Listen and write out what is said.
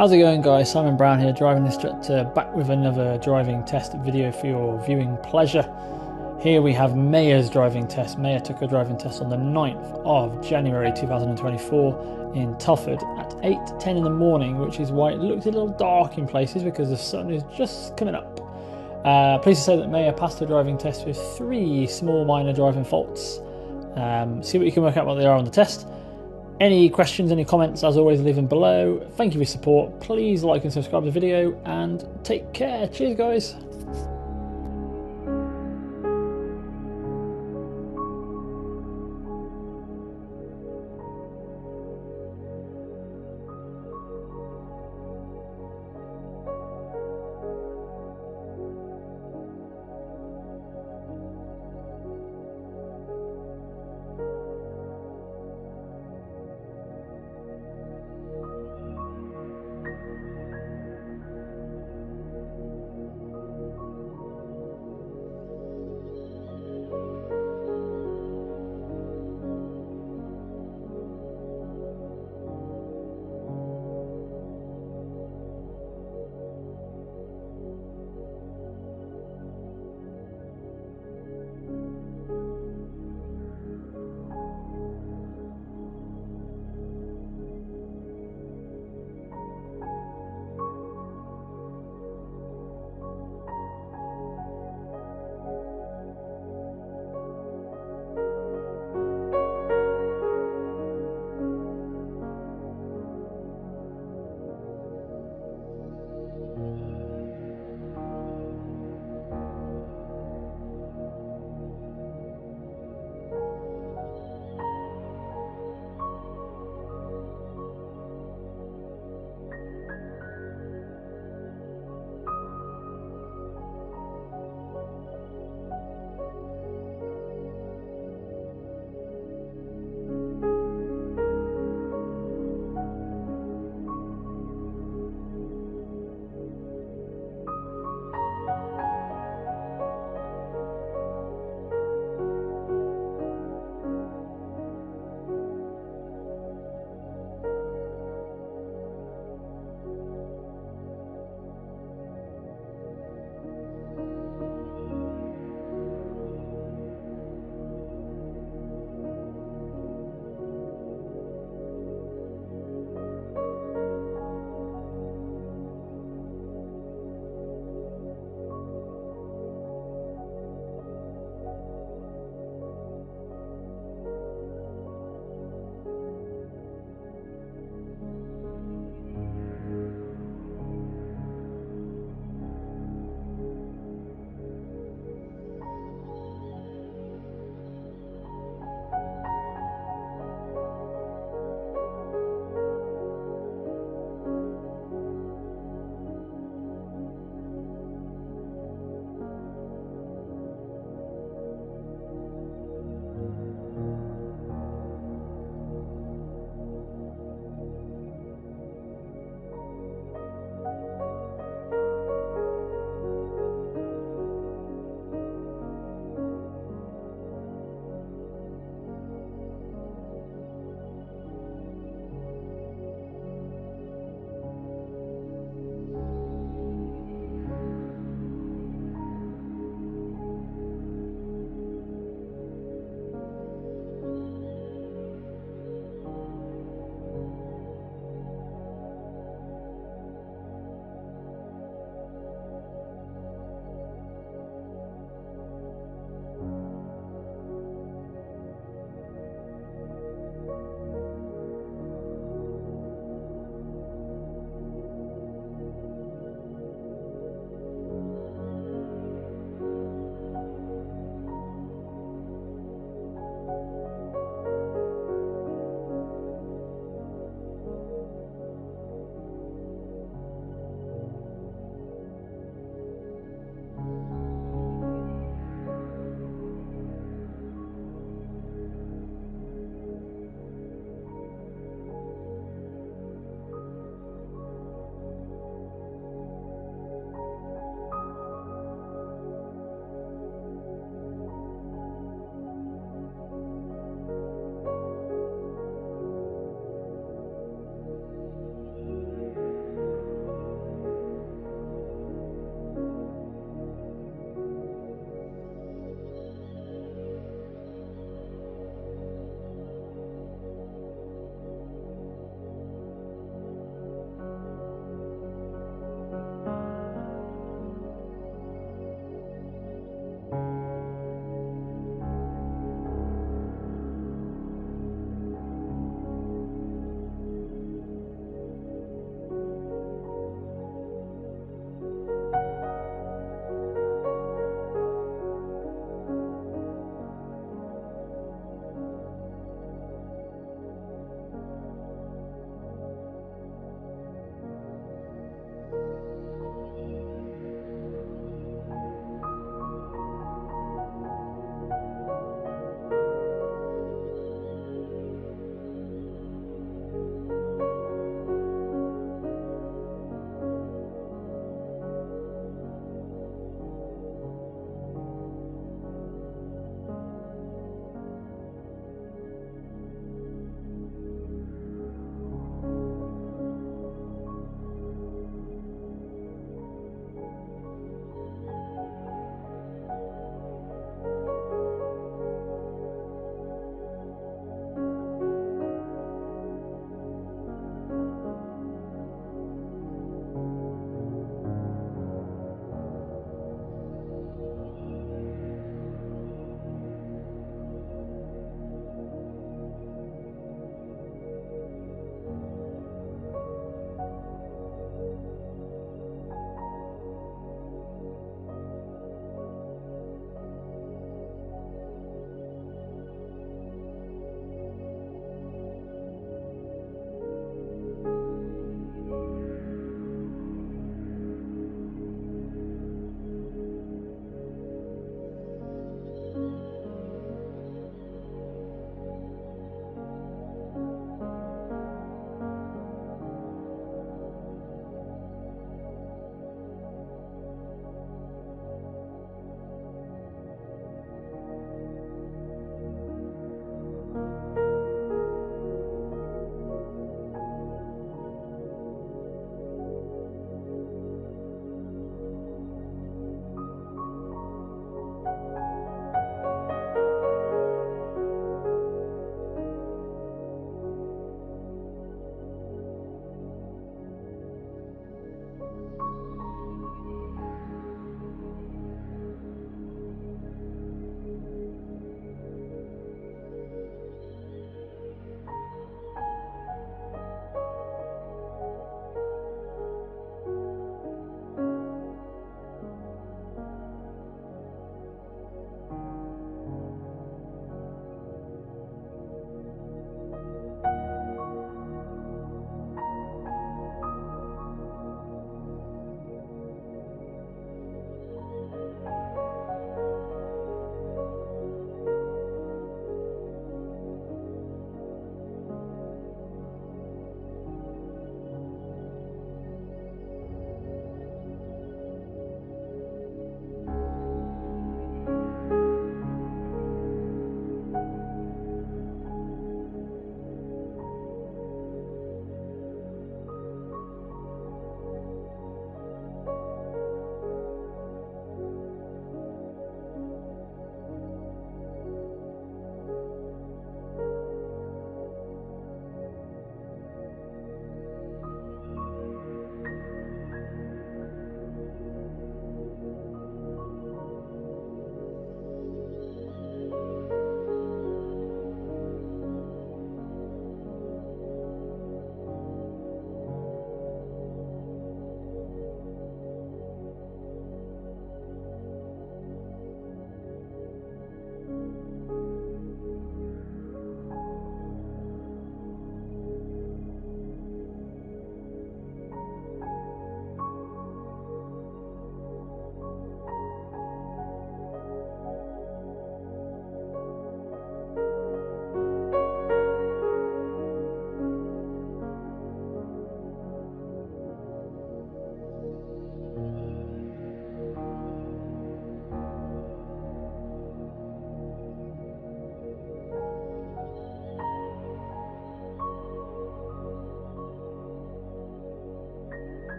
How's it going guys? Simon Brown here, driving instructor, back with another driving test video for your viewing pleasure. Here we have Maia's driving test. Maia took her driving test on the 9th of January 2024 in Telford at 8.10 in the morning, which is why it looks a little dark in places because the sun is just coming up. Uh, pleased to say that Maia passed her driving test with three small minor driving faults. Um, see what you can work out what they are on the test. Any questions, any comments, as always, leave them below. Thank you for your support. Please like and subscribe to the video and take care. Cheers, guys.